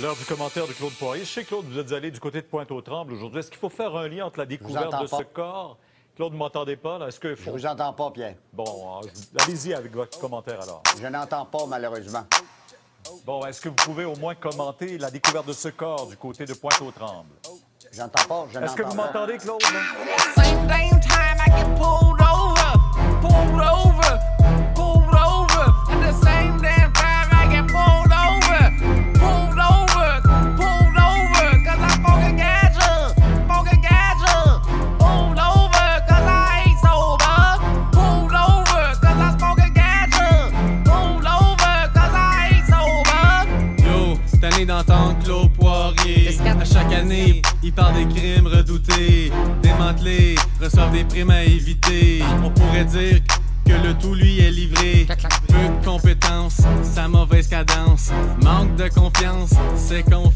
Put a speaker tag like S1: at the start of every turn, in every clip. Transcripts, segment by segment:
S1: L'heure du commentaire de Claude Poirier. Je sais, Claude, vous êtes allé du côté de Pointe-aux-Trembles aujourd'hui. Est-ce qu'il faut faire un lien entre la découverte de ce
S2: pas.
S1: corps? Claude, vous m'entendez pas, là? Est-ce que...
S2: Je vous entends pas, Pierre.
S1: Bon, euh, allez-y avec votre commentaire, alors.
S2: Je n'entends pas, malheureusement.
S1: Bon, est-ce que vous pouvez au moins commenter la découverte de ce corps du côté de Pointe-aux-Trembles?
S2: J'entends pas, je
S1: Est-ce que vous
S2: n'entends pas.
S1: m'entendez, Claude?
S3: À chaque année, il parle des crimes redoutés, démantelés, reçoivent des primes à éviter. On pourrait dire que le tout lui est livré. Peu de compétences, sa mauvaise cadence, manque de confiance, c'est qu'on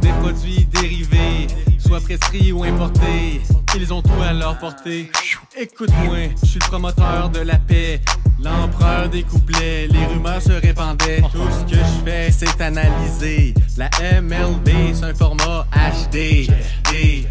S3: des produits dérivés, soit prescrits ou importés. Ils ont tout à leur portée. Écoute-moi, je suis le promoteur de la paix, l'empereur des couplets. Les rumeurs se répandaient. Tout ce que je fais, c'est analyser. La MLB, c'est un format HD. D.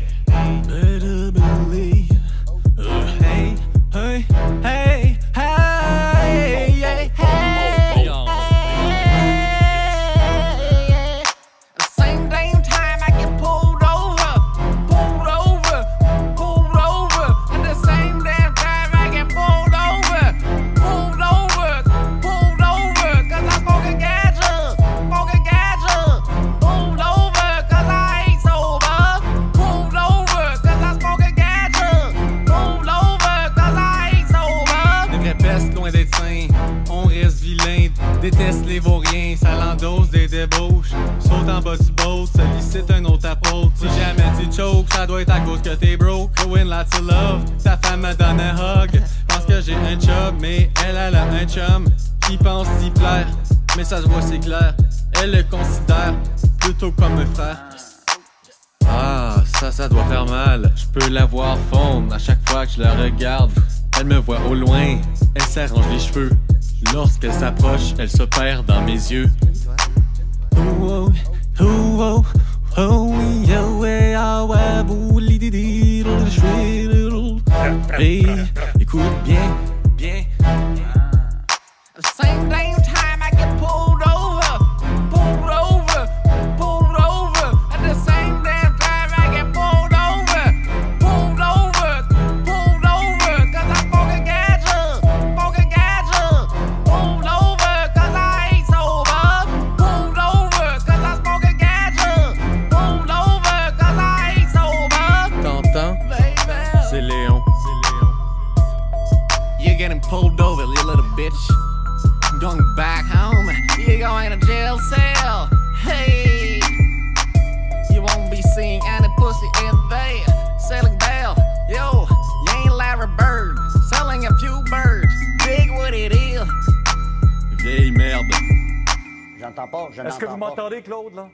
S3: déteste les vauriens, ça l'endosse des débauches, saute en bas du boat, sollicite un autre apôtre. Si jamais tu choke, ça doit être à cause que t'es broke. Going lots of love, ta femme me donne un hug. Pense que j'ai un job, mais elle, elle a un chum qui pense s'y plaire, mais ça se voit c'est clair. Elle le considère plutôt comme un frère. Ah, ça, ça doit faire mal. Je peux la voir fondre à chaque fois que je la regarde. Elle me voit au loin, elle s'arrange les cheveux. Lorsqu'elle s'approche, elle se perd dans mes yeux. Oh, oh, oh, oh, oh,
S4: You're getting pulled over, you little bitch. I'm Going back home, you're going to jail cell. Hey, you won't be seeing any pussy in there. Selling bail, yo, you ain't Larry Bird. Selling a few birds, big what it is.
S3: Vieille merde.
S2: J'entends pas, je
S1: Est-ce que vous m'entendez, Claude, là?